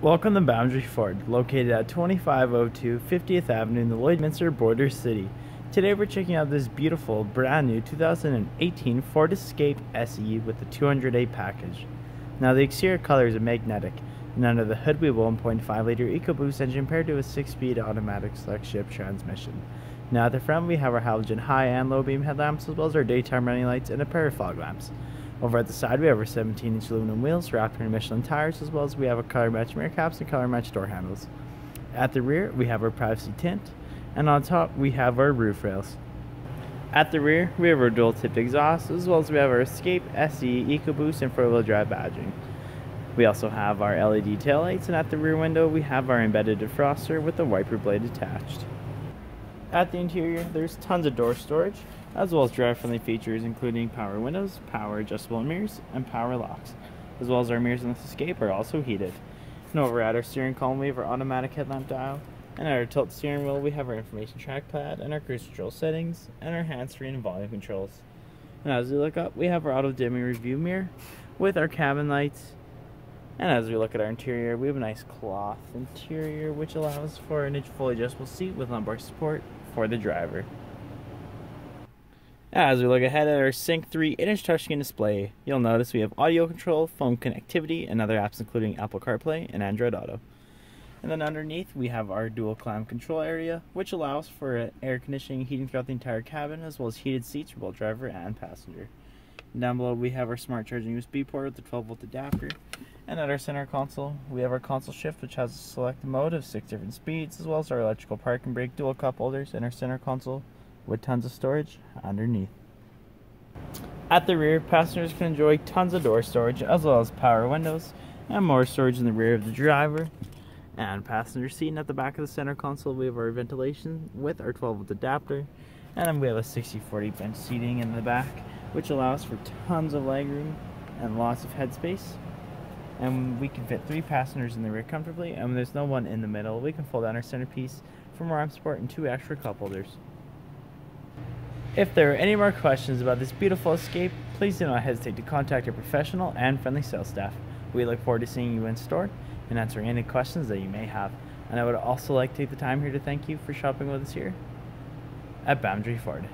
Welcome to Boundary Ford, located at 2502 50th Avenue in the Lloydminster Border City. Today we're checking out this beautiful, brand new 2018 Ford Escape SE with the 208 package. Now the exterior color is magnetic, and under the hood we have a 1.5 liter EcoBoost engine paired to a 6-speed automatic select shift transmission. Now at the front we have our halogen high and low beam headlamps as well as our daytime running lights and a pair of fog lamps. Over at the side, we have our 17 inch aluminum wheels, wrapped in Michelin tires, as well as we have our color matched mirror caps and color matched door handles. At the rear, we have our privacy tint, and on top, we have our roof rails. At the rear, we have our dual tip exhaust, as well as we have our Escape SE EcoBoost and four wheel drive badging. We also have our LED taillights, and at the rear window, we have our embedded defroster with the wiper blade attached. At the interior, there's tons of door storage, as well as driver-friendly features including power windows, power adjustable mirrors, and power locks, as well as our mirrors in this Escape are also heated. And over at our steering column, we have our automatic headlamp dial, and at our tilt steering wheel, we have our information trackpad and our cruise control settings, and our hands-free and volume controls. And as we look up, we have our auto-dimming review mirror with our cabin lights. And as we look at our interior, we have a nice cloth interior, which allows for an fully adjustable seat with lumbar support for the driver. As we look ahead at our Sync 3 inch touchscreen display, you'll notice we have audio control, phone connectivity, and other apps including Apple CarPlay and Android Auto. And then underneath we have our dual climate control area, which allows for air conditioning and heating throughout the entire cabin, as well as heated seats for both driver and passenger. And down below we have our smart charging USB port with the 12 volt adapter. And at our center console, we have our console shift, which has a select mode of six different speeds, as well as our electrical parking brake dual cup holders in our center console, with tons of storage underneath. At the rear, passengers can enjoy tons of door storage as well as power windows and more storage in the rear of the driver. And passenger seat at the back of the center console, we have our ventilation with our 12 volt adapter. And then we have a 60-40 bench seating in the back, which allows for tons of legroom and lots of headspace. And we can fit three passengers in the rear comfortably, and when there's no one in the middle, we can fold down our centerpiece for more arm support and two extra cup holders. If there are any more questions about this beautiful escape, please do not hesitate to contact your professional and friendly sales staff. We look forward to seeing you in store and answering any questions that you may have. And I would also like to take the time here to thank you for shopping with us here at Boundary Ford.